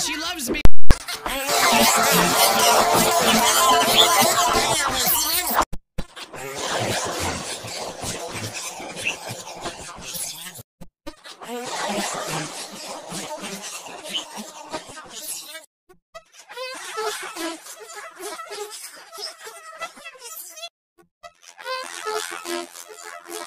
she loves me.